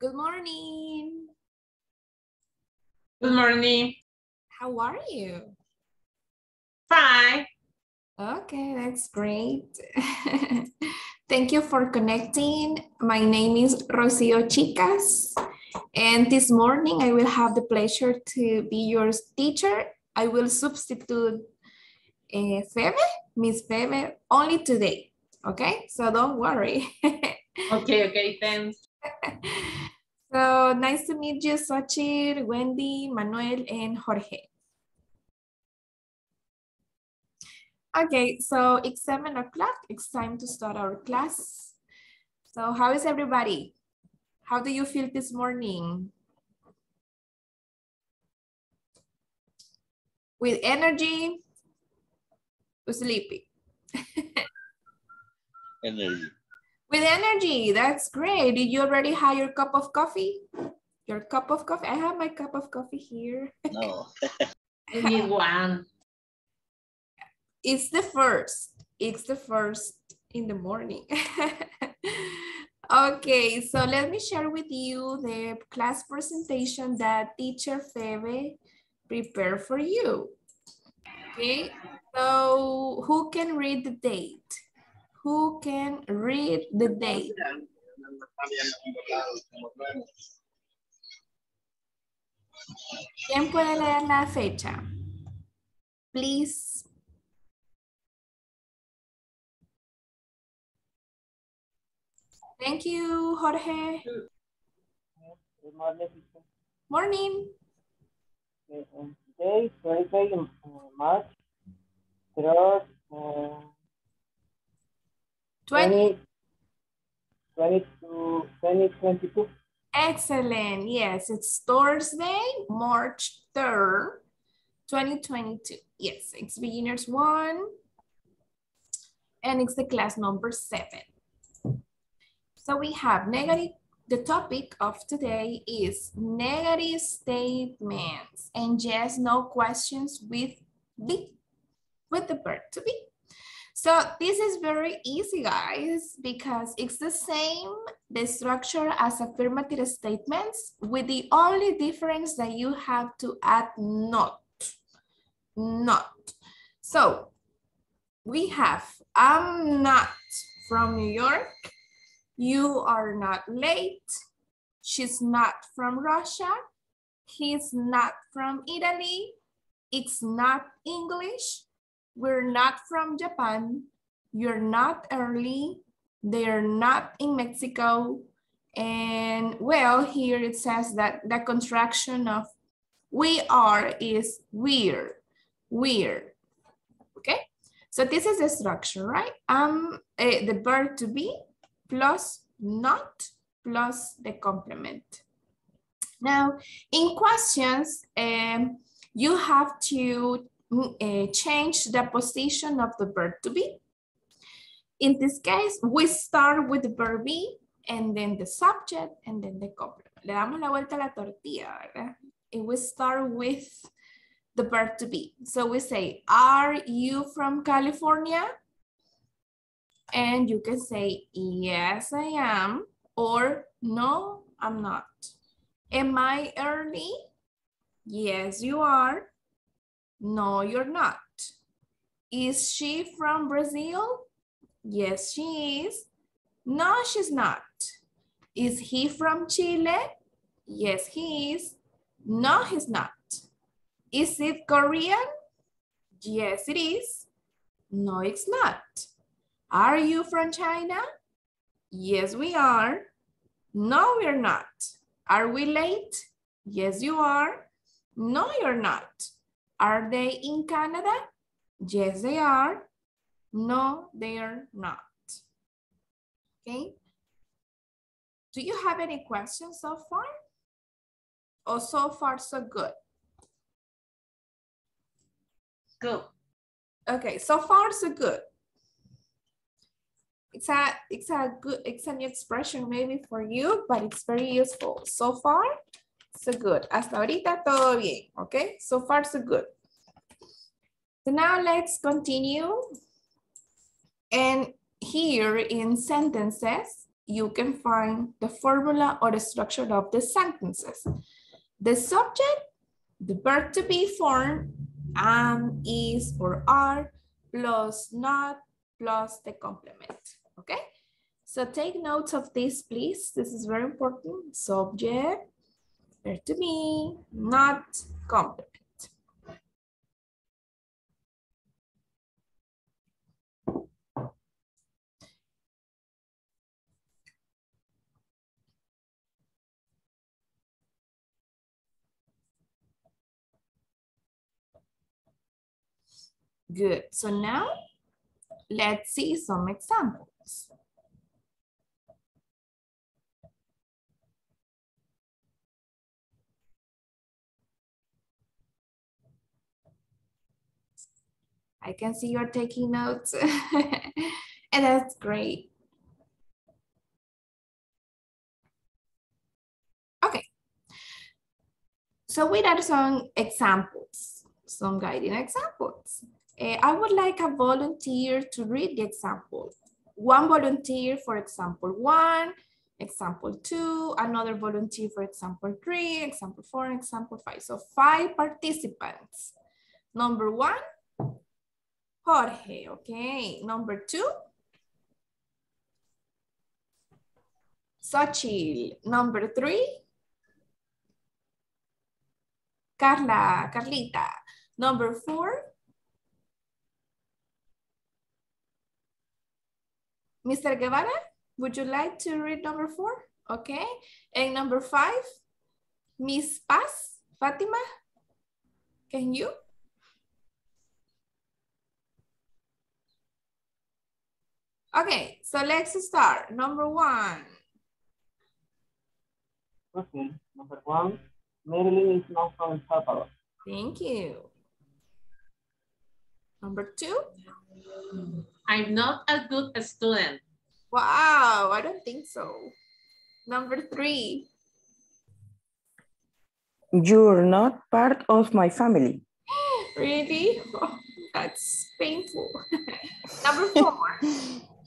Good morning. Good morning. How are you? Fine. Okay, that's great. Thank you for connecting. My name is Rocio Chicas. And this morning I will have the pleasure to be your teacher. I will substitute uh, Febe, Miss Febe, only today. Okay, so don't worry. okay, okay, thanks. so nice to meet you, Xochitl, Wendy, Manuel, and Jorge. Okay, so it's seven o'clock. It's time to start our class. So how is everybody? How do you feel this morning? With energy, sleepy. energy. With energy, that's great. Did you already have your cup of coffee? Your cup of coffee? I have my cup of coffee here. No. I need one. It's the first. It's the first in the morning. okay, so let me share with you the class presentation that teacher Febe prepared for you. Okay, so who can read the date? Who can read the date? ¿Quién puede leer la fecha? Please. Thank you, Jorge. Morning. Morning. Today, Thursday, March 3rd, uh, 20. 20, 2022. Excellent. Yes, it's Thursday, March 3rd, 2022. Yes, it's beginners one. And it's the class number seven. So we have negative, the topic of today is negative statements and yes, no questions with be, with the verb to be. So this is very easy, guys, because it's the same, the structure as affirmative statements with the only difference that you have to add not, not. So we have, I'm not from New York. You are not late. She's not from Russia. He's not from Italy. It's not English. We're not from Japan. You're not early. They're not in Mexico. And well, here it says that the contraction of we are is weird, weird. Okay, so this is the structure, right? Um, uh, the verb to be plus not plus the complement. Now, in questions, um, you have to uh, change the position of the verb to be. In this case, we start with the verb be and then the subject and then the complement. Le damos la vuelta a la tortilla, ¿verdad? And we start with the verb to be. So we say, are you from California? And you can say, yes, I am, or no, I'm not. Am I early? Yes, you are. No, you're not. Is she from Brazil? Yes, she is. No, she's not. Is he from Chile? Yes, he is. No, he's not. Is it Korean? Yes, it is. No, it's not. Are you from China? Yes, we are. No, we're not. Are we late? Yes, you are. No, you're not. Are they in Canada? Yes, they are. No, they are not. Okay. Do you have any questions so far? Or so far, so good? Good. Okay, so far, so good. It's a, it's a good, it's a new expression maybe for you, but it's very useful. So far, so good. Hasta ahorita todo bien, okay? So far, so good. So now let's continue. And here in sentences, you can find the formula or the structure of the sentences. The subject, the verb to be form, am, is, or are, plus not, plus the complement, okay? So take notes of this, please. This is very important. Subject, to be, not, complement. Good. So now let's see some examples. I can see you're taking notes and that's great. Okay. So we are some examples, some guiding examples. Uh, I would like a volunteer to read the example. One volunteer for example one, example two, another volunteer for example three, example four, example five. So five participants. Number one, Jorge, okay. Number two, Xochitl. Number three, Carla, Carlita. Number four, Mr. Guevara, would you like to read number four? Okay. And number five, Miss Paz, Fatima, can you? Okay, so let's start. Number one. Okay, number one, Marilyn is not from El Salvador. Thank you. Number two. I'm not a good student. Wow, I don't think so. Number three. You're not part of my family. Really? Oh, that's painful. Number four.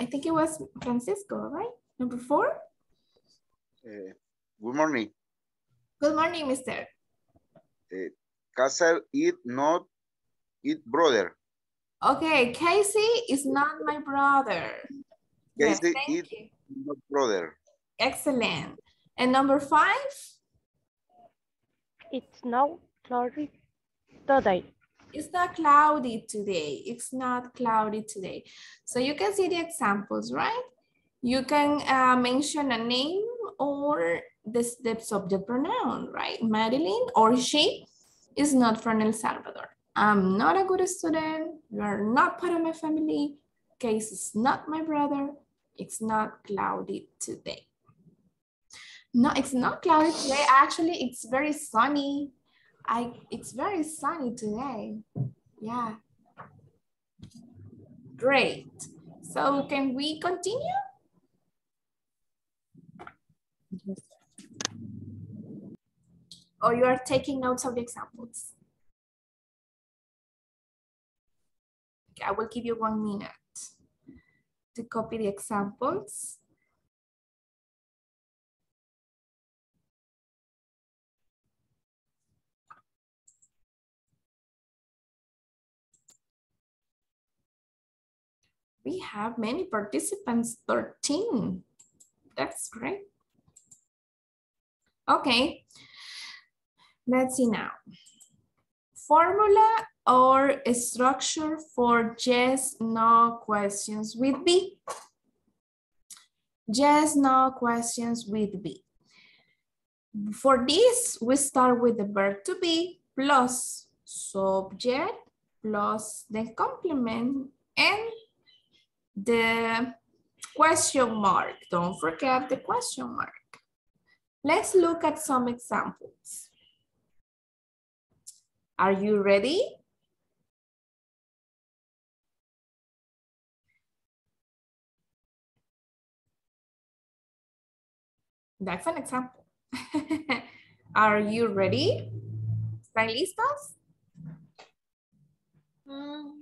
I think it was Francisco, right? Number four. Uh, good morning. Good morning, mister. Uh, Castle is not it brother. Okay, Casey is not my brother. Casey thank is not brother. Excellent. And number five? It's now cloudy today. It's not cloudy today. It's not cloudy today. So you can see the examples, right? You can uh, mention a name or the subject pronoun, right? Madeline or she is not from El Salvador. I'm not a good student. You are not part of my family. Case is not my brother. It's not cloudy today. No, it's not cloudy today. Actually, it's very sunny. I it's very sunny today. Yeah. Great. So can we continue? Or you are taking notes of the examples? Okay, I will give you one minute to copy the examples. We have many participants, 13. That's great. Okay, let's see now. Formula or structure for yes, no questions with B. Yes, no questions with B. For this, we start with the verb to be plus subject plus the complement and the question mark. Don't forget the question mark. Let's look at some examples. Are you ready? That's an example. Are you ready? ¿Están listos? Mm,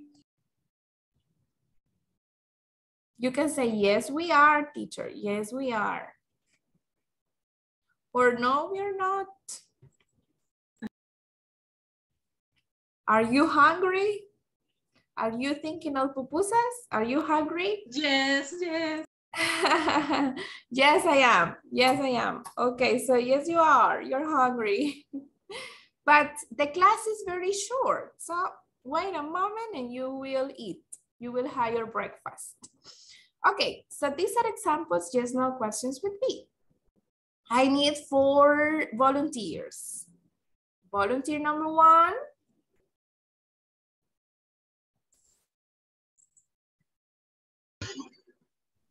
You can say, yes, we are, teacher. Yes, we are. Or no, we're not. Are you hungry? Are you thinking of pupusas? Are you hungry? Yes, yes. yes, I am. Yes, I am. Okay, so yes, you are. You're hungry. but the class is very short. So wait a moment and you will eat. You will have your breakfast. Okay, so these are examples, just no questions with me. I need four volunteers. Volunteer number one.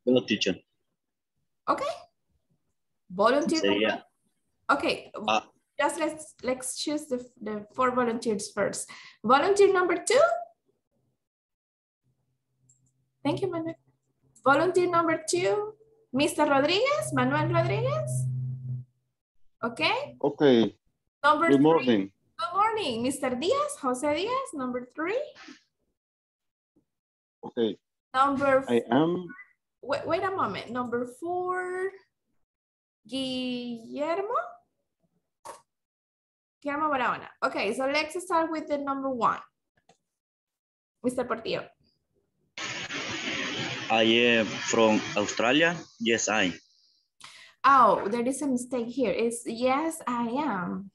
Hello, teacher. Okay. Volunteer. Number- yeah. Okay, Uh, just let's let's choose the, the four volunteers first. Volunteer number two. Thank you, Manuel. Volunteer number two, Mr. Rodriguez, Manuel Rodriguez. Okay, Okay, number good three. morning. Good morning, Mr. Diaz, Jose Diaz, number three. Okay, Number, I am, wait, wait a moment, number four, Guillermo? Guillermo Barahona. Okay, so let's start with the number one. Mr. Portillo. I am from Australia. Yes, I. Oh, there is a mistake here. It's yes, I am.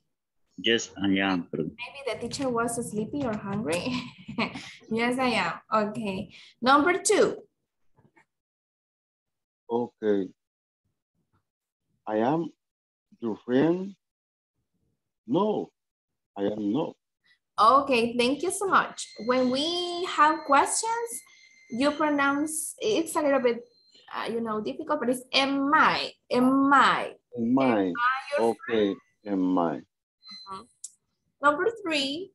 Yes, I am. Maybe the teacher was sleepy or hungry. yes, I am. Okay. Number two. okay. I am your friend? No, I am not. Okay, thank you so much. When we have questions, you pronounce, it's a little bit, uh, you know, difficult, but it's am I, am I. Am I? your Okay, am I? Number three.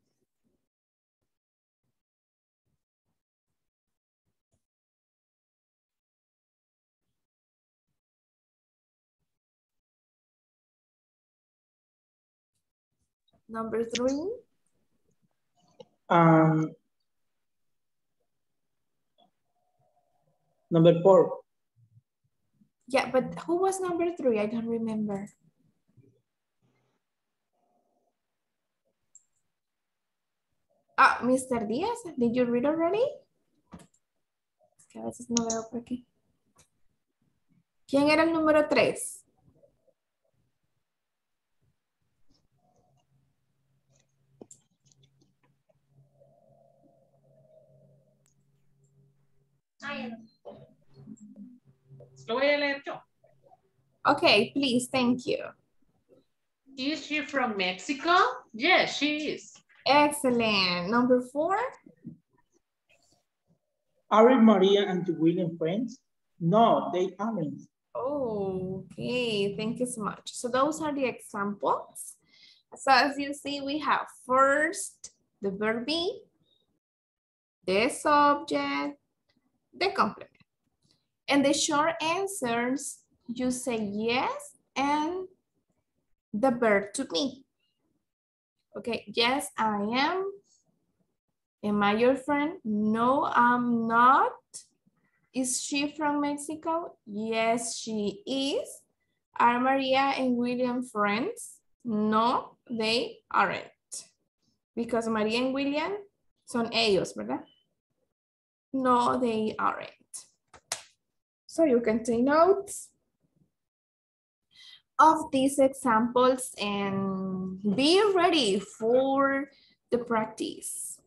Number three. Um, number four, Yeah, but who was number three? I don't remember. Ah, Mr. Díaz, did you read already? Es que a veces no veo por aquí. ¿Quién era el número tres? Lo voy a leer yo. Okay, please, thank you. Is she from Mexico? Yes, she is. Excellent. Number four. are Maria and William friends? No, they aren't. Okay, thank you so much. So those are the examples. So as you see, we have first the verb be, the subject, the complement. And the short answers, you say yes and the verb to be. Okay, yes, I am. Am I your friend? No, I'm not. Is she from Mexico? Yes, she is. Are Maria and William friends? No, they aren't. Because Maria and William son ellos, ¿verdad? No, they aren't. So you can take notes of these examples and be ready for the practice.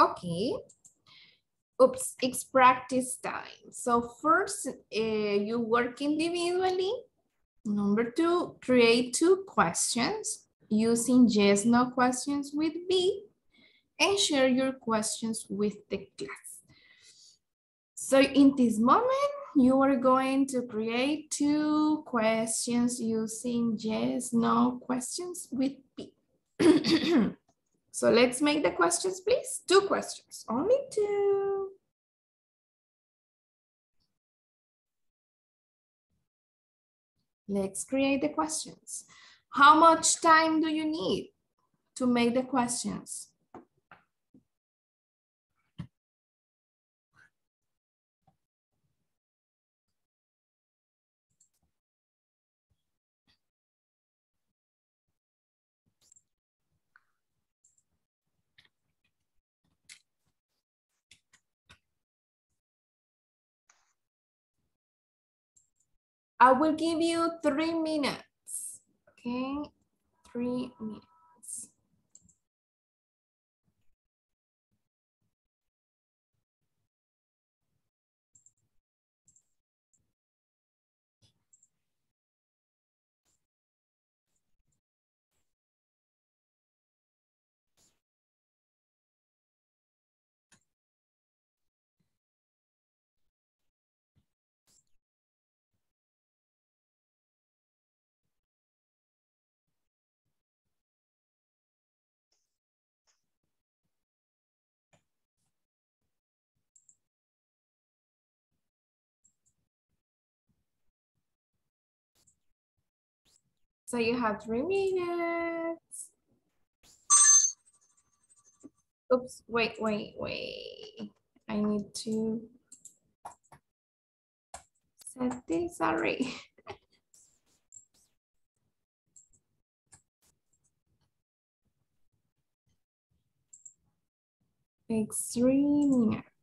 Okay. Oops, it's practice time. So first, uh, you work individually. Number two, create two questions. using yes, no questions with B and share your questions with the class. So in this moment, you are going to create two questions using yes, no questions with B. so let's make the questions, please. Two questions, oh, only two. Let's create the questions. How much time do you need to make the questions? I will give you three minutes. Okay, three minutes. So you have three minutes. Oops, wait, wait, wait. I need to set this, sorry. Takes three minutes.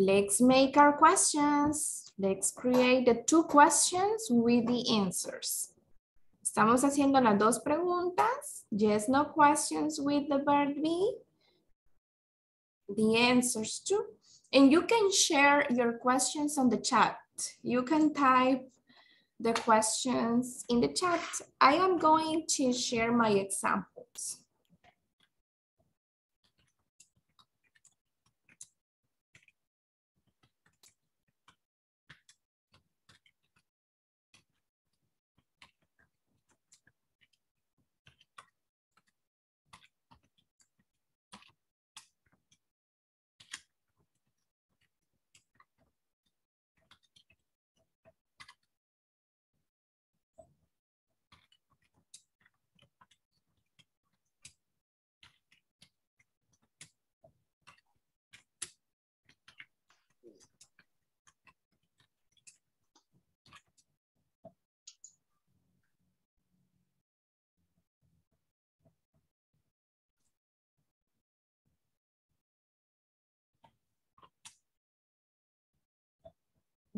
Let's make our questions. Let's create the two questions with the answers. Estamos haciendo las dos preguntas. Yes, no questions with the verb be. The answers too. And you can share your questions on the chat. You can type the questions in the chat. I am going to share my examples.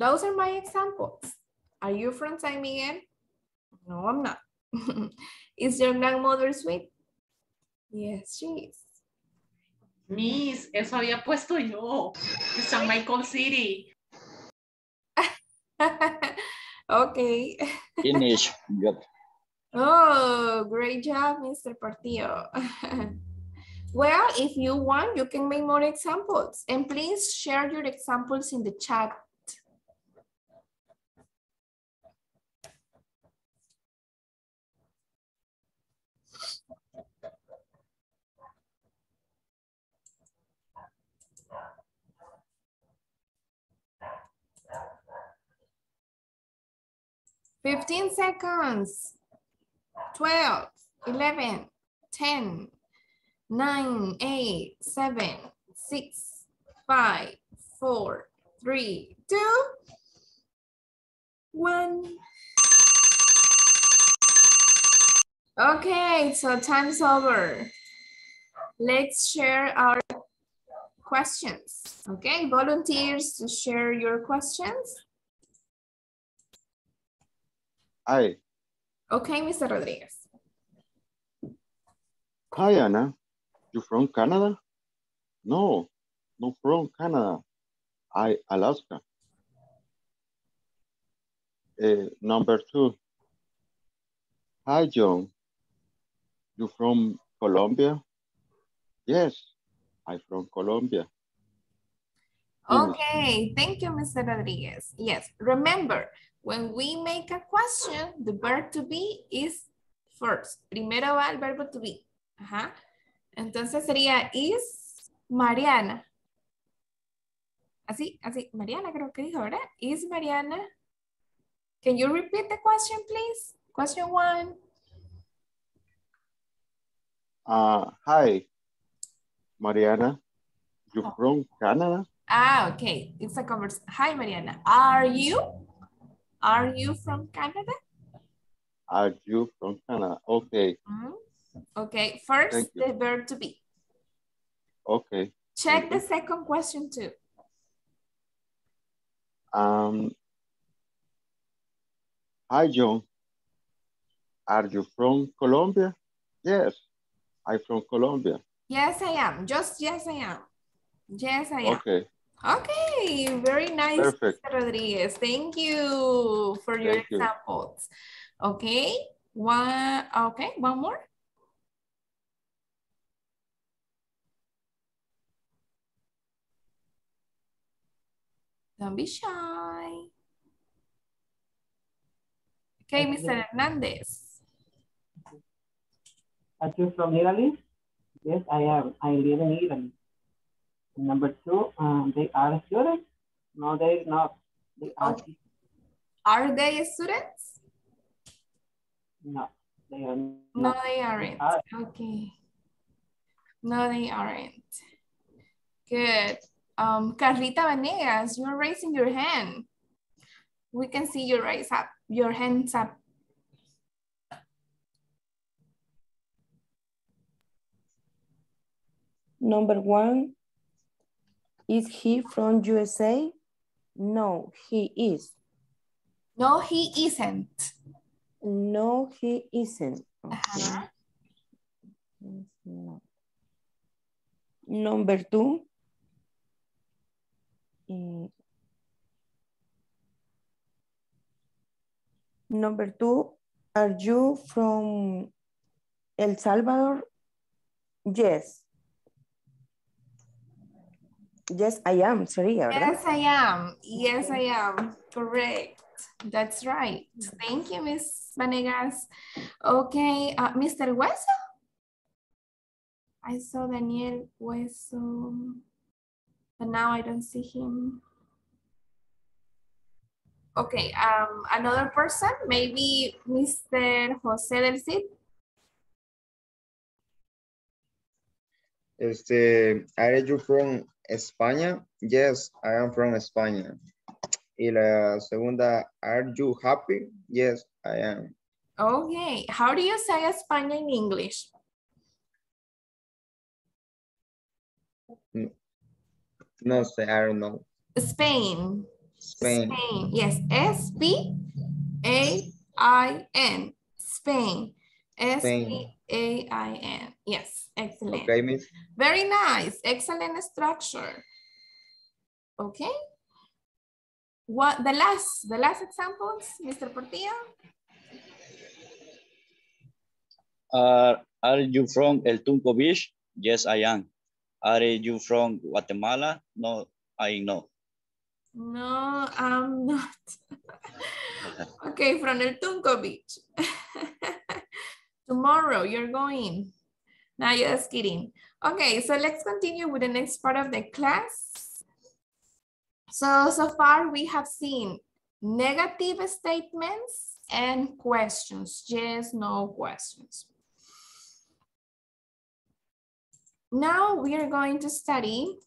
Those are my examples. Are you from San Miguel? No, I'm not. is your grandmother sweet? Yes, she is. Miss, eso había puesto yo. De San Michael City. okay. Finish. Good. Oh, great job, Mr. Portillo. well, if you want, you can make more examples. And please share your examples in the chat. Fifteen seconds. Twelve. 11, 10, 9, 8, 7, 6, 5, 4, 3, 2, 1. Okay, so time's over. Let's share our questions. Okay, volunteers to share your questions. I. Okay, Mr. Rodriguez. Hi, Anna. You from Canada? No, no from Canada. I, Alaska. Uh, number two. Hi, John. You from Colombia? Yes, I from Colombia. Okay, thank you, Mr. Rodriguez. Yes, remember, when we make a question, the verb to be is first. Primero va el verbo to be. Ajá. Entonces sería is Mariana. Así, así, Mariana creo que dijo, ¿verdad? Is Mariana. Can you repeat the question, please? Question one. Uh, hi, Mariana. You Oh. from Canada? Ah, okay. It's a conversation. Hi, Mariana. Are you? Are you from Canada? Are you from Canada? Okay, Mhm. Okay, first the verb to be. okay. Check Thank the second question too. Um, hi, John. Are you from Colombia? Yes, I'm from Colombia. Yes, I am. Just yes, I am. Yes, I am. Okay, Okay, very nice, Perfect. Mr. Rodriguez. Thank you for your Thank you. examples. Okay, one, okay, one more. Don't be shy. Okay, Okay. Mr. Hernandez. Are you from Italy? Yes, I am. I live in Italy. Number two, um, they are students? No, they're not. They are, Okay. Are they students? no, they are No, not. they aren't. are. Okay. No, they aren't. Good. Um, Carlita Vanegas, you're raising your hand. We can see your raise up, your hands up. Number one, is he from USA? No, he is. No, he isn't. No, he isn't. Okay. Number two. Number two, are you from El Salvador? Yes. Yes, I am, sería, ¿verdad? Yes, I am. Yes, I am. Correct. That's right. Thank you, Miss Vanegas. Okay, uh, Mr. Hueso? I saw Daniel Hueso, but now I don't see him. Okay, um, another person, maybe Mr. Jose del Cid. Este, are you from España? Yes, I am from España. Y la segunda, are you happy? Yes, I am. Okay, how do you say España in English? No sé, I don't know. Spain. Spain. Yes, Spain. Yes, S P A I N. Spain. S P A I N. Yes, excellent. Okay, miss. Very nice. Excellent structure. Okay. What the last the last examples, Mr. Portilla? Uh, are you from El Tunco Beach? Yes, I am. Are you from Guatemala? No, I know. No, I'm not. okay, from El Tunco Beach. Tomorrow you're going. No, just kidding. Okay, so let's continue with the next part of the class. So, so far we have seen negative statements and questions, yes, no questions. Now we are going to study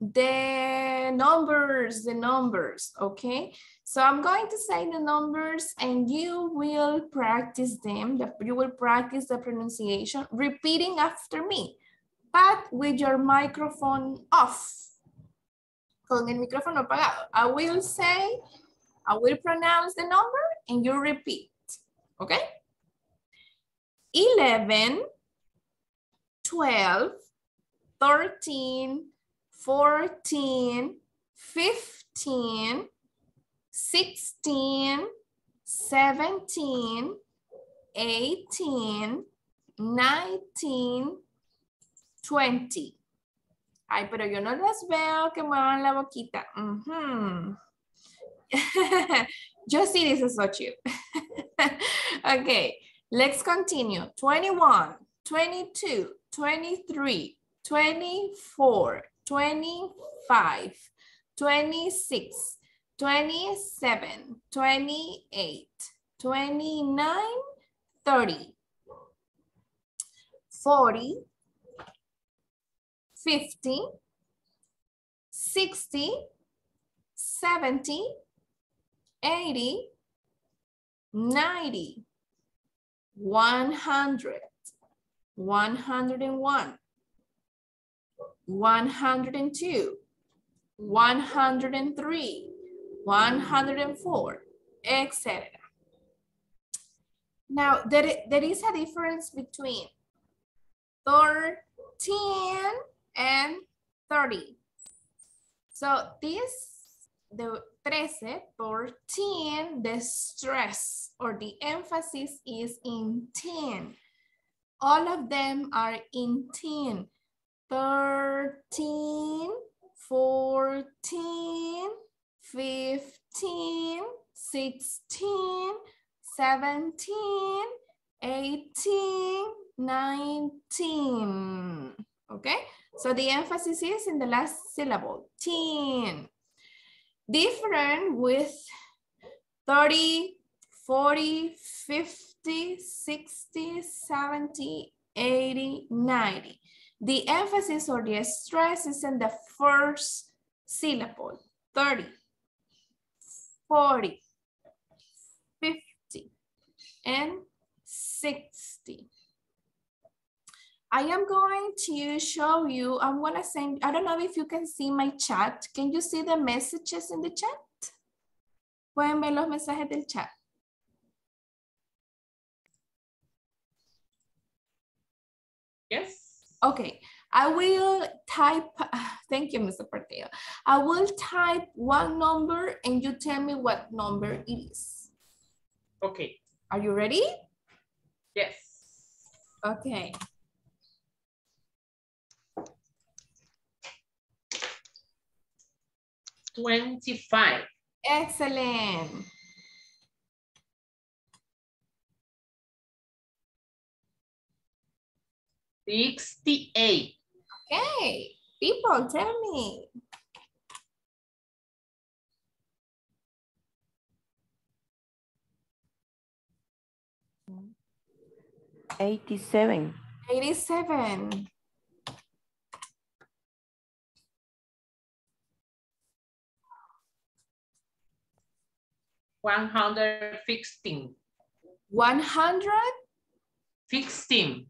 the numbers, the numbers, okay? So I'm going to say the numbers and you will practice them. You will practice the pronunciation, repeating after me, but with your microphone off. Con el micrófono apagado. I will say, I will pronounce the number and you repeat, okay? 11, 12, 13, 14, 15, 16, 17, 18, 19, 20. Ay, pero yo no las veo que muevan la boquita. Uh -huh. yo sí, dice Xochitl. okay, let's continue. 21, 22, 23, 24, 25, 26, 27, 28, 29, 30, 40, 50, 60, 70, 80, 90, 100, 101, 102, 103, 104, etc. Now, there, there is a difference between 13 and 30. So this, the 13, 14, the stress or the emphasis is in 10. All of them are in 10. 13, 14, 15, 16, 17, 18, 19. Okay, so the emphasis is in the last syllable, 10. Different with 30, 40, 50, 60, 70, 80, 90. The emphasis or the stress is in the first syllable, 30, 40, 50, and 60. I am going to show you, I'm gonna send, I don't know if you can see my chat. Can you see the messages in the chat? Pueden ver los mensajes del chat. Yes. Okay, I will type, thank you, Mr. Portillo. I will type one number and you tell me what number it is. Okay. Are you ready? Yes. Okay. Twenty-five. Excellent. Sixty-eight. Okay, people, tell me. Eighty-seven. 87. One hundred fifteen. 100? Fifteen.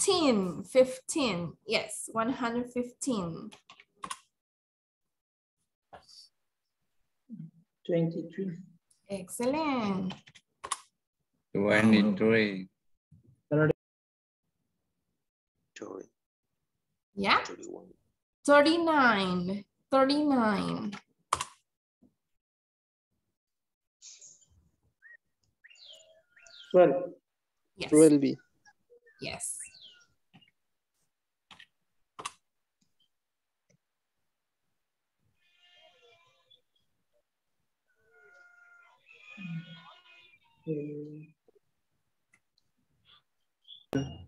15, 15, yes, 115. Twenty-three. Excellent. 23. Yeah. 31. 39, 39. Twelve. Yes. 12. Yes.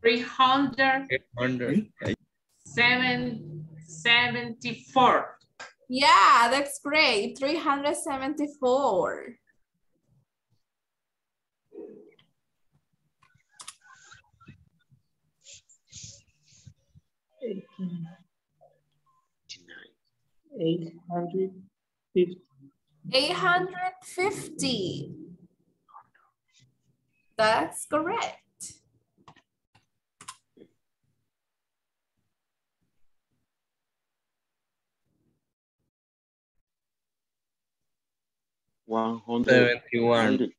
300. Yeah, that's great. 374. Eight hundred fifty. Eight hundred fifty. That's correct. One hundred. Seventy-one.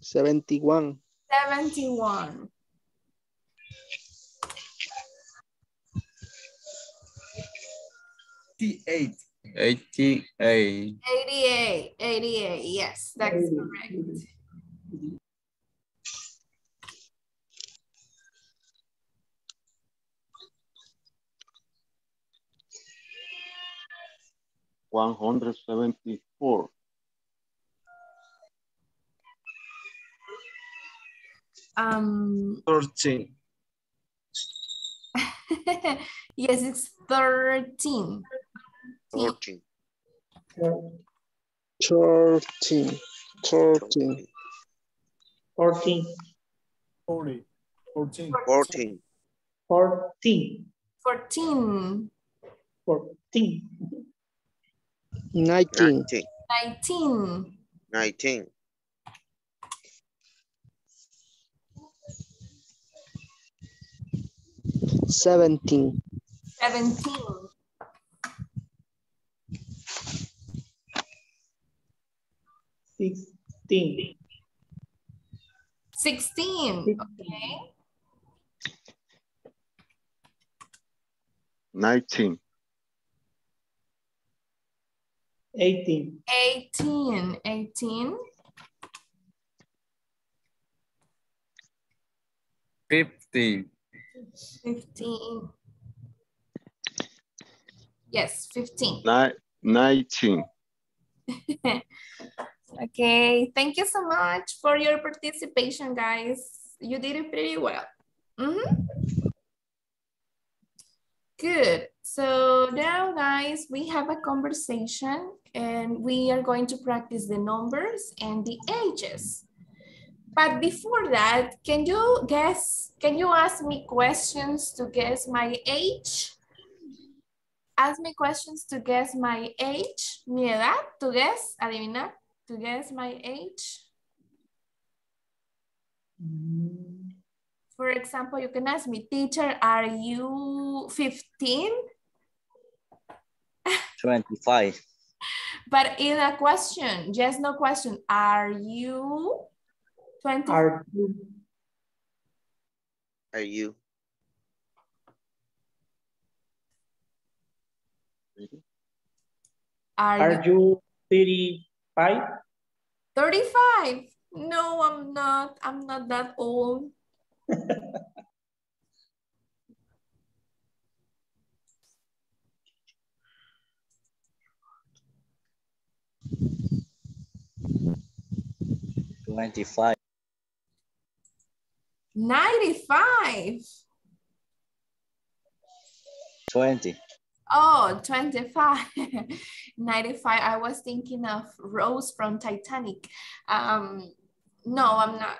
Seventy-one. 71. Eighty-eight. 88, 88, yes, that's correct. One hundred seventy-four. Um, Thirteen. yes, it's 13. Thirteen. Thirteen. Thirteen. Fourteen. Forty. Fourteen. Fourteen. Fourteen. Fourteen. Fourteen. Nineteen. Nineteen. Nineteen. Seventeen. Seventeen. 16. 16, okay. 19. 18. 18, 18. 15. 15. Yes, 15. Ni 19. Okay, thank you so much for your participation, guys. You did it pretty well. Mhm. Good. So now, guys, we have a conversation and we are going to practice the numbers and the ages. But before that, can you guess, can you ask me questions to guess my age? Ask me questions to guess my age, mi edad, to guess, adivinar, to guess my age? Mm. For example, you can ask me, teacher, are you 15? 25. but in a question, just no question, are you 20? Are you? Are you? Are, are you 30 Five? 35. No, I'm not. I'm not that old. Twenty-five. Ninety-five. Twenty. Oh, 25. 95. I was thinking of Rose from Titanic. Um, no, I'm not.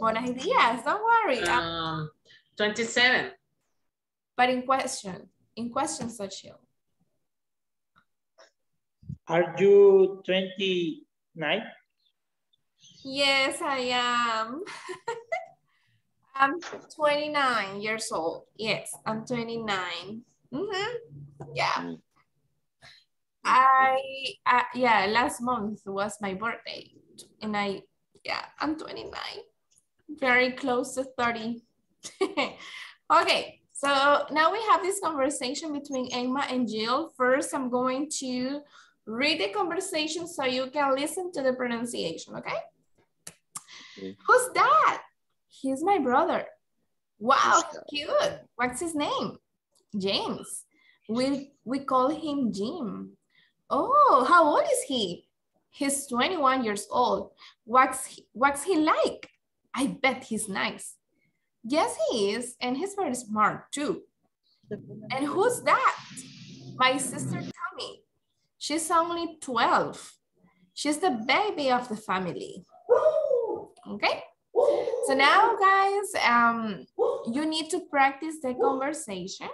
Buenas ideas, don't worry. Um, 27. but in question, in question, Xochitl. Are you twenty-nine? Yes, I am. I'm 29 years old. Yes, I'm 29. Mhm. Yeah. I, I, yeah, last month was my birthday. And I, yeah, I'm 29. Very close to 30. okay, so now we have this conversation between Emma and Jill. First, I'm going to read the conversation so you can listen to the pronunciation, okay? Who's that? He's my brother. Wow, cute. What's his name? James. We, we call him Jim. Oh, how old is he? He's 21 years old. What's he, what's he like? I bet he's nice. Yes, he is. And he's very smart too. And who's that? My sister Tommy. She's only 12. She's the baby of the family. Okay? So now, guys, um, you need to practice the conversation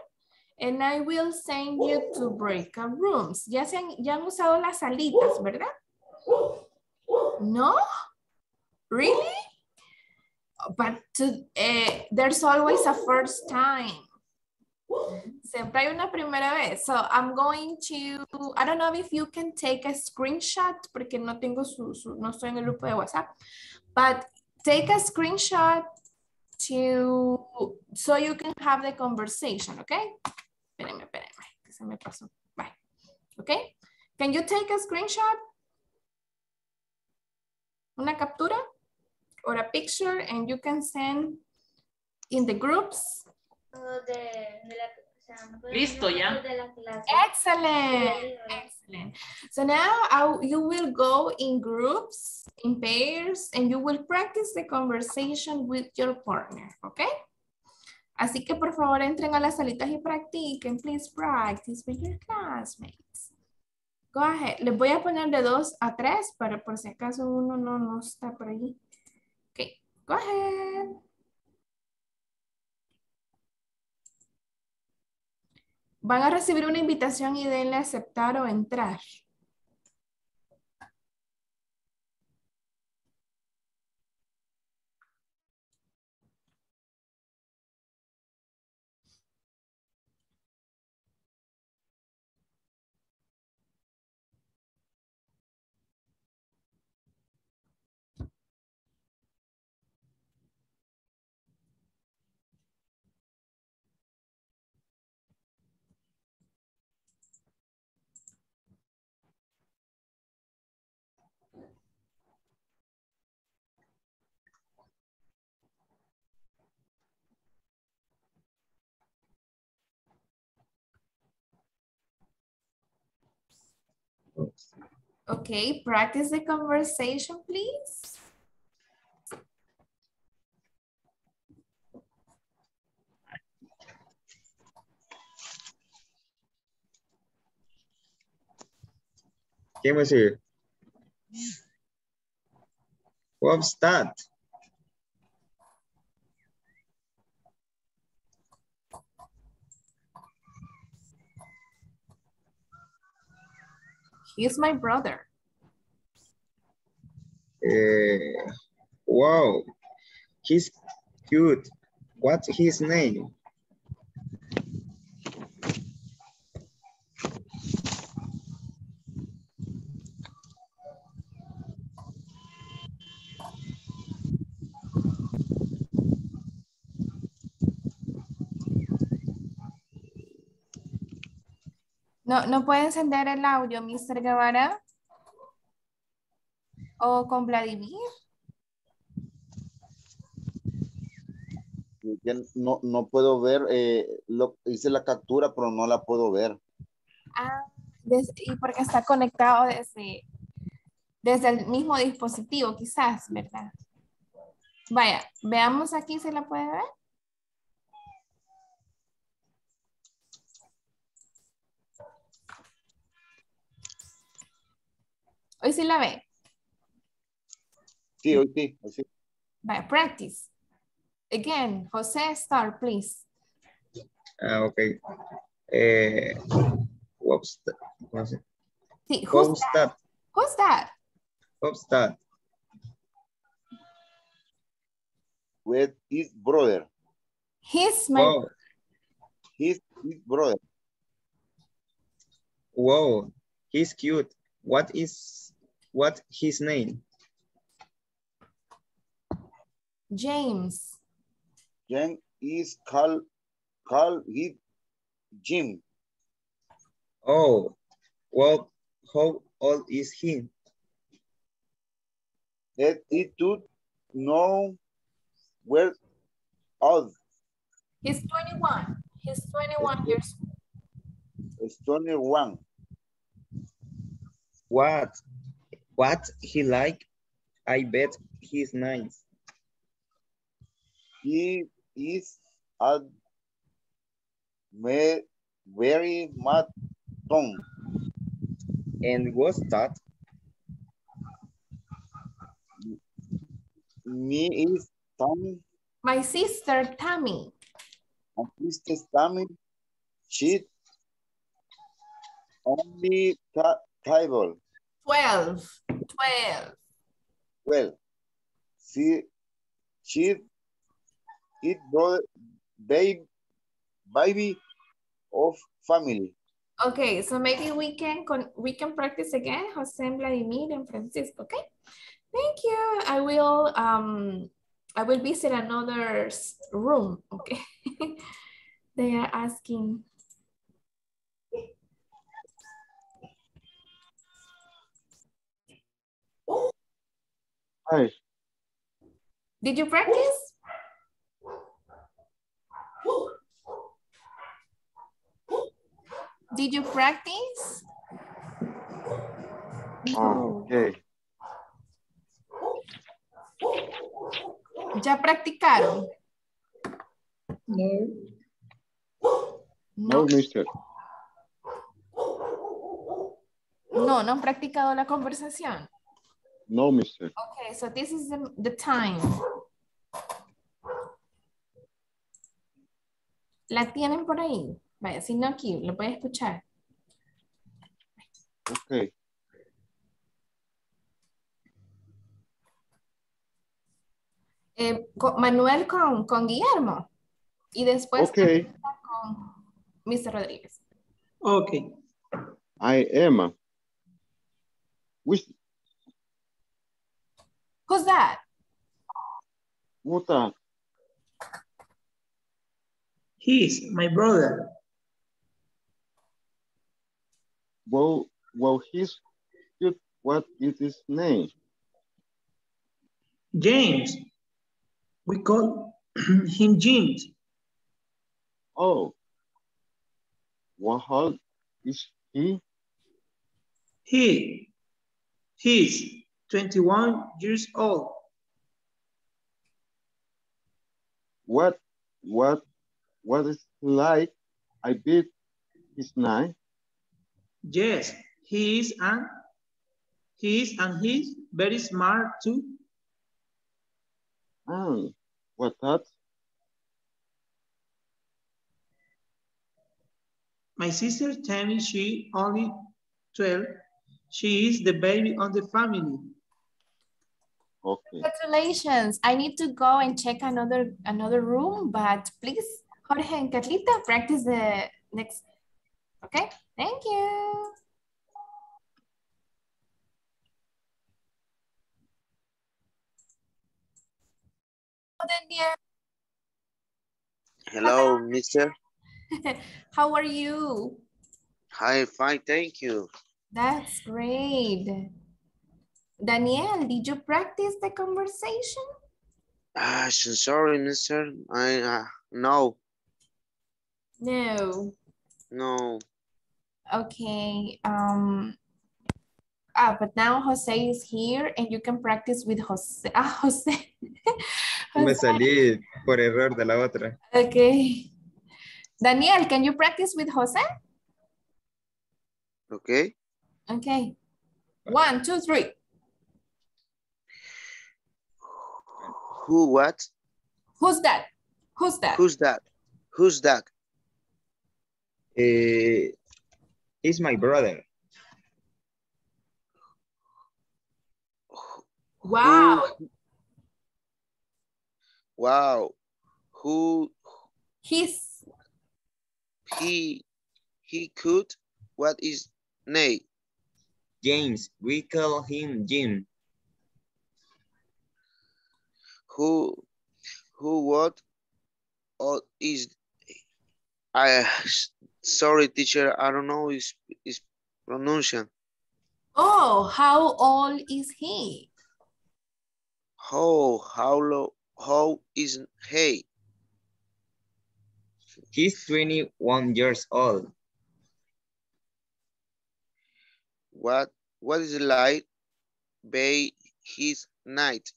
and I will send you to breakout rooms. Ya, se han, ya han usado las salitas, ¿verdad? No? Really? But to, eh, there's always a first time. Siempre hay una primera vez. So I'm going to, I don't know if you can take a screenshot porque no tengo su, su no estoy en el grupo de WhatsApp, but take a screenshot to, so you can have the conversation, okay? Espérenme, espérenme, que se me pasó. Bye. Okay? Can you take a screenshot? Una captura or a picture and you can send in the groups. Listo ya. Excellent. Excellent. So now I- you will go in groups, in pairs, and you will practice the conversation with your partner, okay? Así que por favor entren a las salitas y practiquen. Please practice with your classmates. Go ahead. Les voy a poner de dos a tres para por si acaso uno no, no está por allí. Ok, go ahead. Van a recibir una invitación y denle aceptar o entrar. Okay, practice the conversation, please. ¿Quién was here? What's that? He's my brother. Eh, wow, he's cute. What's his name? No, no puede encender el audio, Mr. Guevara. O con Vladimir. No, no puedo ver, eh, lo, hice la captura, pero no la puedo ver. Ah, des- y porque está conectado desde, desde el mismo dispositivo, quizás, ¿verdad? Vaya, veamos aquí si la puede ver. Hoy sí la ve. Sí, hoy sí, hoy sí. Vaya, practice. Again, José, start, please. Ah, ok. Eh, what's that? ¿Cómo se- Sí, who's Who's that? that? Who's that? What's that? With his brother. He's my Wow, His, his brother. wow, he's cute. What is, what his name? James. Jen is called, called his Jim. Oh, well, how old is he? That it do know where old He's 21. He's 21 years old. is 21. What, what he like? I bet he's nice. He is a very mad tongue. And what's that? Me is Tommy. My sister Tammy. My sister Tammy. She only ta table. 12. 12. Well, she she it brother baby baby of family. Okay, so maybe we can con we can practice again, Jose, Vladimir, and Francisco. Okay, thank you. I will um I will visit another room. Okay, they are asking. Hi. Did you practice? Did you practice? Okay. ¿Ya practicaron? No. No, mister. No, no han practicado la conversación. No, mister. Okay, so this is the, the time. ¿La tienen por ahí? Vaya, si no aquí, lo puede escuchar. Okay. Eh, con- Manuel con, con Guillermo. Y después Okay. con Mr. Rodríguez. Okay. I am. Which Who's that? what that? He's my brother. Well, well, he's good. What is his name? James. We call him James. Oh. What how is he? He, he's 21 years old. What what what is like? I bet his nine. Yes, he is and he is and he's very smart too. Oh, what that? My sister Tammy, she only 12. She is the baby on the family. Okay. Congratulations. I need to go and check another another room, but please, Jorge and Carlita, practice the next. Okay, thank you. Daniel, Hello, mister. how are you? Hi, fine, thank you. That's great. Daniel, did you practice the conversation? Ah, so sorry, mister. I, uh, no, No. no. Okay. Um. Ah, but now Jose is here and you can practice with Jose. Ah, Jose. Me salí por error de la otra. Okay. Daniel, can you practice with Jose? Okay. Okay. One, two, three. Who, what? Who's that? Who's that? Who's that? Who's that? Eh, he's my brother. Wow. Wow. Who, He's he, he could, what is name? James, we call him Jim. Who, who, what, or is, I, sorry, teacher, I don't know his, his pronunciation. Oh, how old is he? How, how low, how is he? He's 21 years old. What, what is like by his night?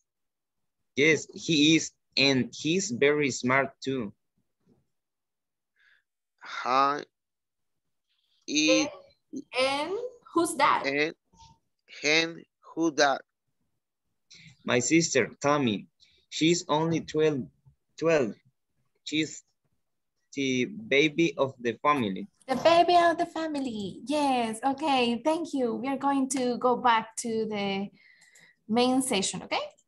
Yes, he is, and he's very smart too. Hi, it, And who's that? and, and who that? My sister, Tommy, She's only 12. 12. She's the baby of the family. The baby of the family. Yes. Okay. Thank you. We are going to go back to the main session. Okay.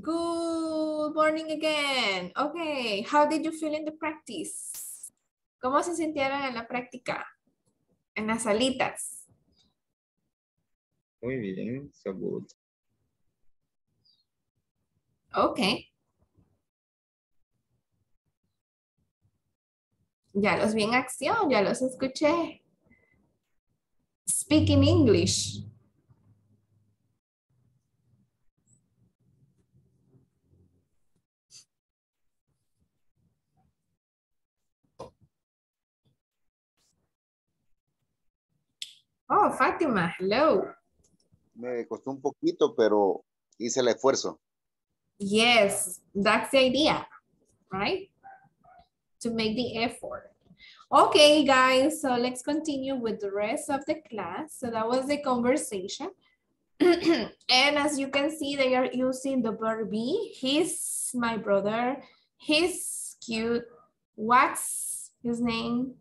Good morning again. Okay, how did you feel in the practice? ¿Cómo se sintieron en la práctica? En las salitas. Muy bien, so good. Okay. Ya los vi en acción, ya los escuché. Speaking English. Oh, Fátima, hello. Me costó un poquito, pero hice el esfuerzo. Yes, that's the idea, right? To make the effort. Okay, guys, so let's continue with the rest of the class. So that was the conversation. and as you can see, they are using the verb be. He's my brother. He's cute. What's his name?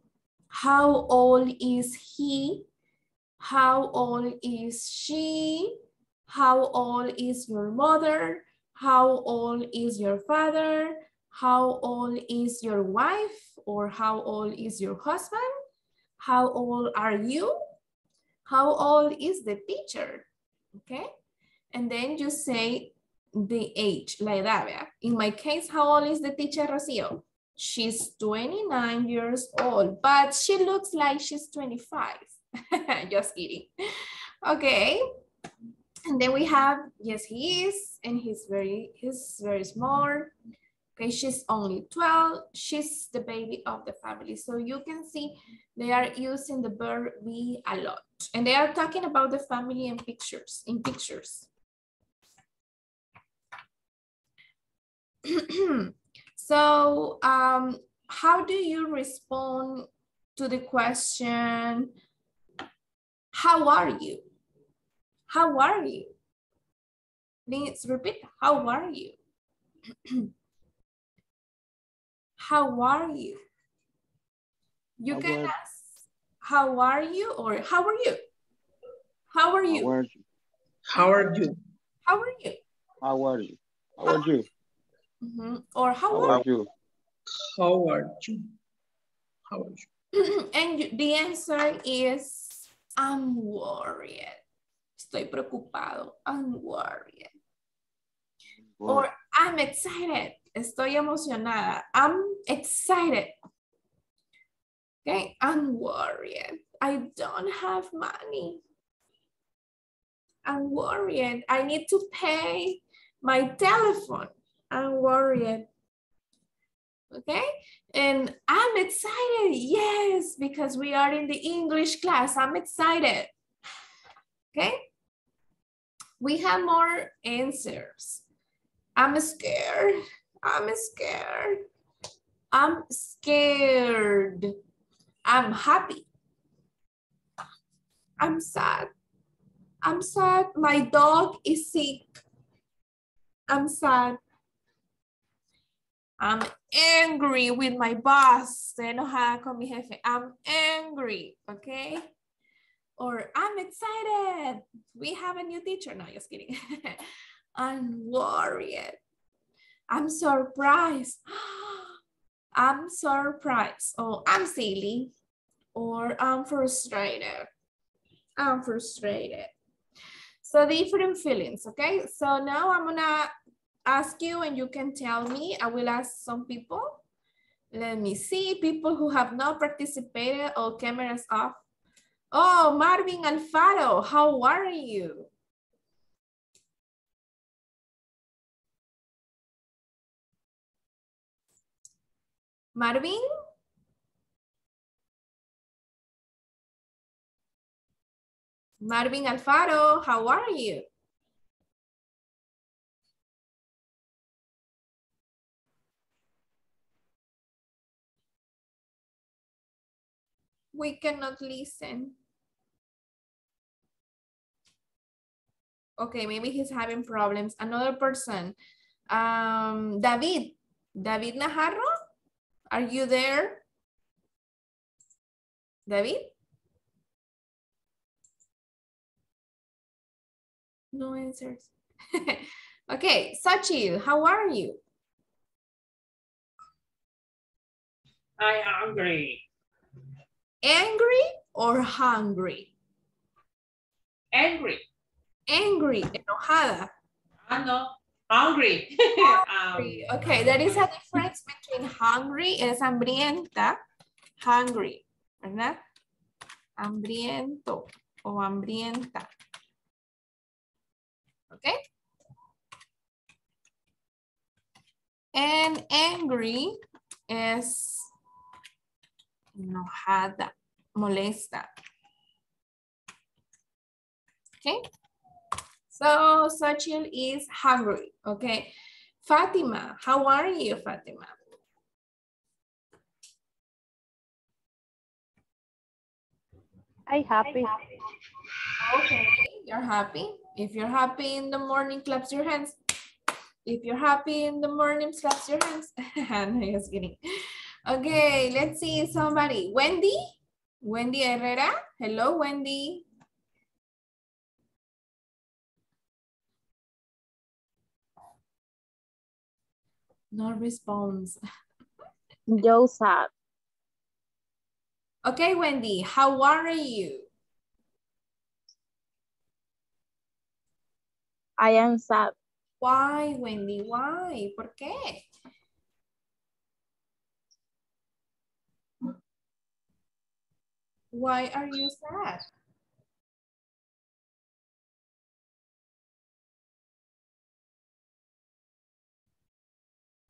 How old is he? How old is she? How old is your mother? How old is your father? How old is your wife? Or how old is your husband? How old are you? How old is the teacher? Okay. And then you say the age, la edad. In my case, how old is the teacher, Rocio? She's 29 years old, but she looks like she's 25. Just kidding. Okay. And then we have, yes, he is, and he's very, he's very small. Okay, she's only 12. She's the baby of the family. So you can see they are using the verb be a lot. And they are talking about the family in pictures, in pictures. so um, how do you respond to the question, how are you? How are you? Please repeat, how are you? how are you? You How can ask, how are you? Or how are you? How are you? How are you? How are you? How are you? How are you? How are you? Mhm. Or how, How are are you? How are you? How are you? you? and the answer is, I'm worried. Estoy preocupado. I'm worried. Or I'm excited. Estoy emocionada. I'm excited. Okay, I'm worried. I don't have money. I'm worried. I need to pay my telephone. I'm worried. Okay, and I'm excited. Yes, because we are in the English class. I'm excited. Okay, we have more answers. I'm scared. I'm scared. I'm scared. I'm happy. I'm sad. I'm sad. My dog is sick. I'm sad. I'm angry with my boss. Estoy enojada con mi jefe. I'm angry, okay? Or I'm excited. We have a new teacher. No, just kidding. I'm worried. I'm surprised. I'm surprised. Or I'm silly. Or I'm frustrated. I'm frustrated. So different feelings, okay? So now I'm gonna ask you and you can tell me. I will ask some people. Let me see, people who have not participated, or cameras off. Oh, Marvin Alfaro, how are you? Marvin? Marvin Alfaro, how are you? We cannot listen. Okay, maybe he's having problems. Another person. Um, David. David Najarro, are you there? David? No answers. okay, Xochitl, how are you? I am hungry. Angry or hungry? Angry. Angry, enojada. Ah, no. Hungry. Um, Okay, there is a difference between hungry es hambrienta, hungry, ¿verdad? Hambriento o hambrienta. Okay? And angry es enojada, molesta. Okay? So Xochitl is hungry, okay? Fatima, how are you, Fatima? I happy. Okay, you're happy. If you're happy in the morning, claps your hands. If you're happy in the morning, claps your hands. no, just kidding. Okay, let's see somebody. Wendy? Wendy Herrera? Hello, Wendy. No response. Joseph. Okay, Wendy, how are you? I am sad. Why, Wendy? Why? ¿Por qué? Why are you sad?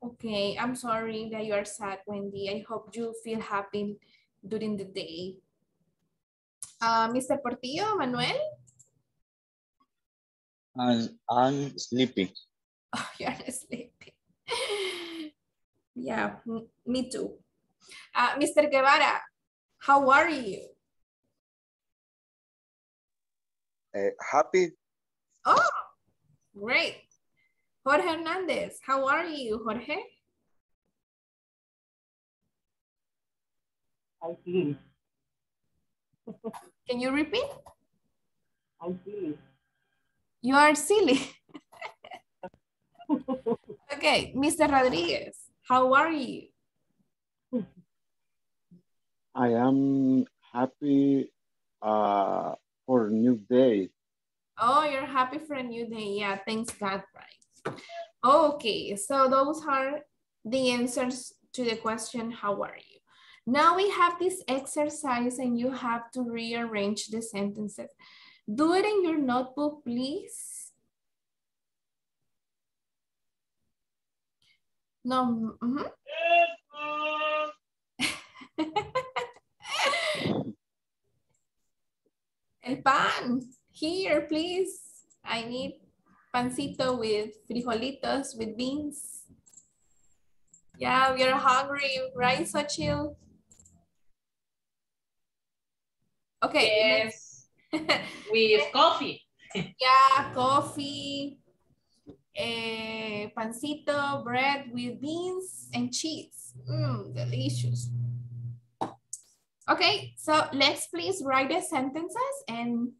Okay, I'm sorry that you are sad, Wendy. I hope you feel happy during the day. Uh, Mr. Portillo, Manuel? I'm, I'm sleepy. Oh, you're sleeping. yeah, me too. Uh, Mr. Guevara, how are you? Uh, happy. Oh, great. Jorge Hernandez, how are you, Jorge? I feel, Can you repeat? I feel. You are silly. okay, Mr. Rodriguez, how are you? I am happy uh, for a new day. Oh, you're happy for a new day. Yeah, thanks God, right? Okay, so those are the answers to the question, how are you? Now we have this exercise and you have to rearrange the sentences. Do it in your notebook, please. No, mhm. El pan, here, please. I need pancito with frijolitos, with beans. Yeah, we are hungry, right, Xochitl? Okay. Yes. With coffee. Yeah, coffee, eh, pancito, bread with beans and cheese. Mmm, delicious. Okay, so let's please write the sentences and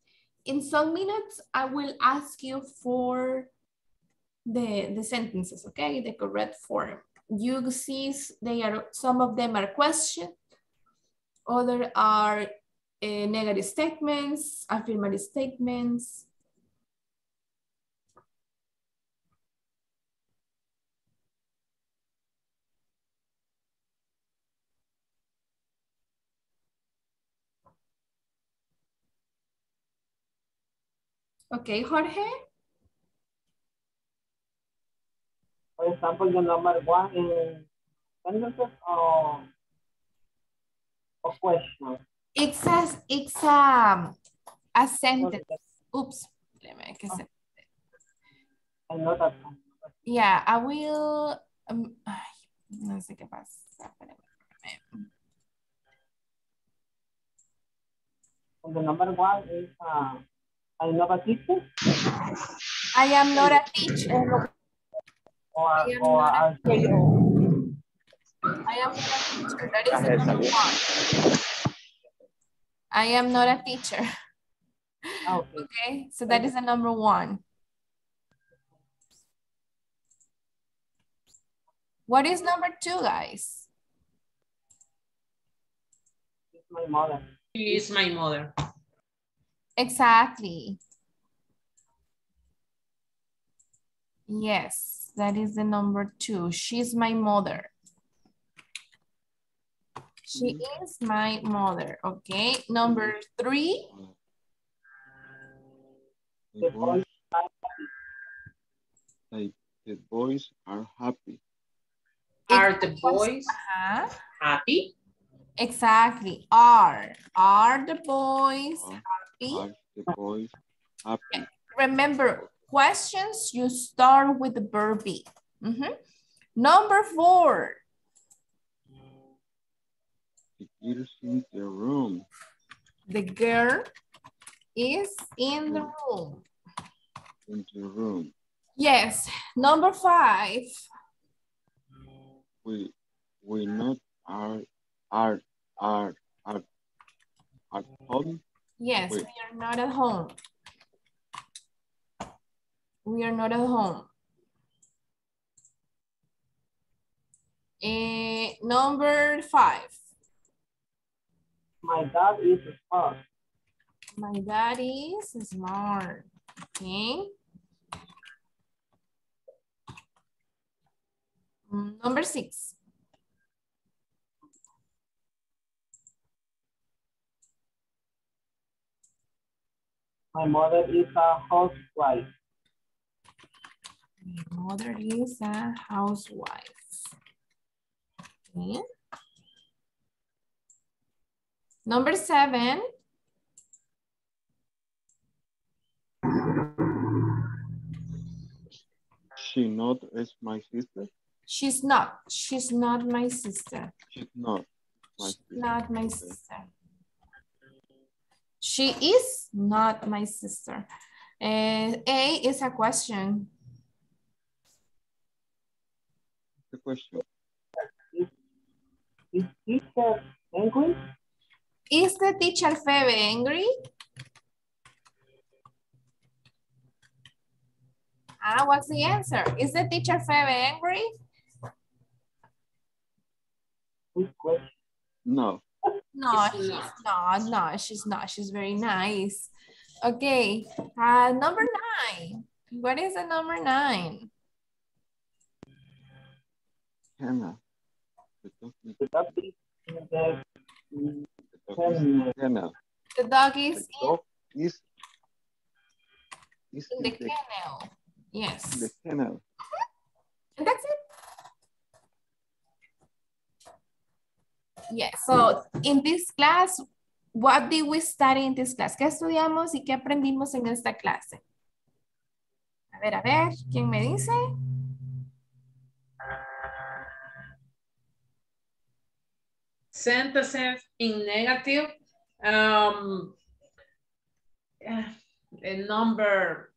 in some minutes I will ask you for the, the sentences, okay, the correct form. You see they are, some of them are questions, other are uh, negative statements, affirmative statements, Okay, Jorge? For example, the number one in sentences or, or questions? It's a, it's a, a sentence. Oops. Let me make a sentence. I know that. Yeah, I will. um, ay, no sé qué pasa. The number one is, uh, I know a teacher I am not a teacher. or, I am or not a a teacher. I am not a teacher. That is the number one. I am not a teacher. Ah, okay. Okay, so that is the number one. What is number two, guys? It's my mother. She is my mother. Exactly. Yes, that is the number two. She's my mother. She mm. is my mother. Okay, number mm-hmm. three. The boys, like, the boys are happy. Are the boys Uh-huh. happy? Exactly. Are. Are the boys uh-huh. Are the boys happy? Remember, questions, you start with the verb be. Mhm. Number four. The girls in the room. The girl is in the room. In the room. Yes. Number five. We we not are are are are at home. Yes, Wait. we are not at home. We are not at home. Eh, number five. My dad is smart. My dad is smart. Okay. Number six. My mother is a housewife. My mother is a housewife. Okay. Number seven. She not is my sister. She's not. She's not my sister. She's not my She's sister. not my sister. She is not my sister. Uh, a is a question. The question. Is teacher angry? Is the teacher Febe angry? Ah, what's the answer? Is the teacher Febe angry? Good question. No. No, She's she's not. No, she's not. She's very nice. Okay, uh, number nine. What is the number nine? Hannah. The dog is The dog is in the the dog is kennel. The dog is is is in in the the, kennel. Yes. in the kennel. And that's it. Yes, so in this class, what did we study in this class? ¿Qué estudiamos y qué aprendimos en esta clase? A ver, a ver, ¿quién me dice? Sentences in negative. Um, a number.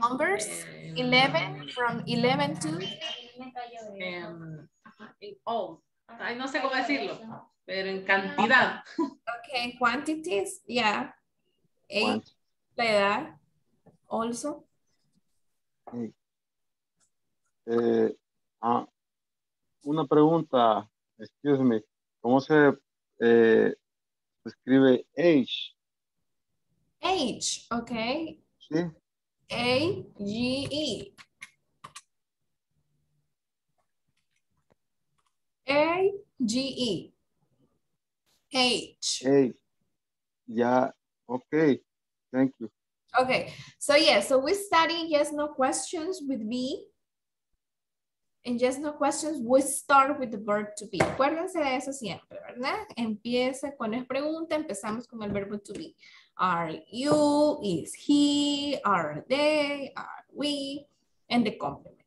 Numbers, um, 11, from 11 to, um, in all. Ay, no sé cómo decirlo, pero en cantidad. okay, quantities, yeah. One, la edad, also. Eh, ah, una pregunta, excuse me, ¿cómo se eh, escribe age? Age, okay. ¿Sí? A-G-E. A-G-E. H. Age. Ya, okay, thank you. Okay, so yeah, so we study yes, no questions with B. In yes, no questions, we start with the verb to be. Acuérdense de eso siempre, ¿verdad? Empieza, cuando es pregunta, empezamos con el verbo to be. Are you, is he, are they, are we, and the complement.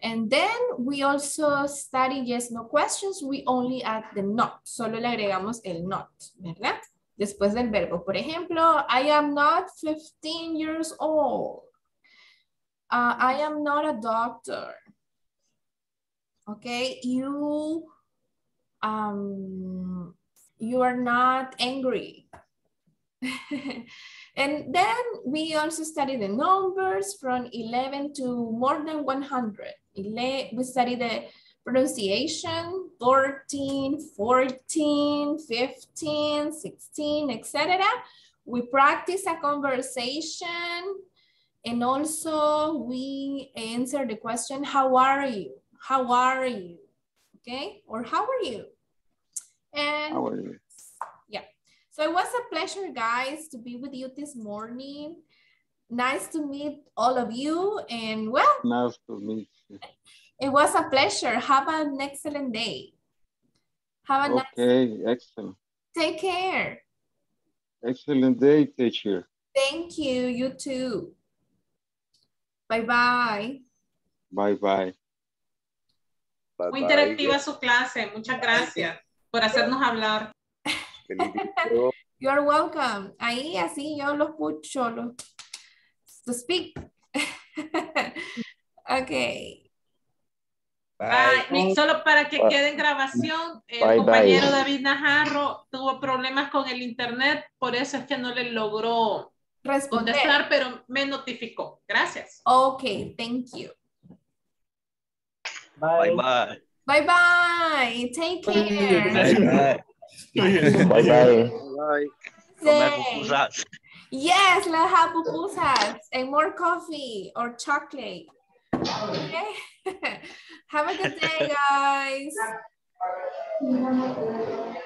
And then we also study yes, no questions. We only add the not. Solo le agregamos el not, ¿verdad? Después del verbo. Por ejemplo, I am not 15 years old. Uh, I am not a doctor. Okay, you, um, you are not angry. and then we also study the numbers from 11 to more than 100. We study the pronunciation, 14, 14, 15, 16, etc. We practice a conversation and also we answer the question, how are you? How are you? Okay, or how are you? And How are you? yeah, so it was a pleasure, guys, to be with you this morning. Nice to meet all of you. And well, Nice to meet you. It was a pleasure. Have an excellent day. Have a nice, Okay, excellent. take care. Excellent day, teacher. Thank you, you too. Bye-bye. Bye-bye. Muy interactiva su clase. Muchas gracias por hacernos hablar. You're welcome. Ahí así yo los pucho los, to speak. okay. Bye. Ni- Solo para que quede en grabación, el Bye, compañero bye. David Najarro tuvo problemas con el internet, por eso es que no le logró Responder. contestar, pero me notificó. Gracias. Okay, thank you. Bye bye. Bye bye. Take care. Bye Bye bye. Bye. Say- Yes, let's have pupusas and more coffee or chocolate. Okay. have a good day, guys.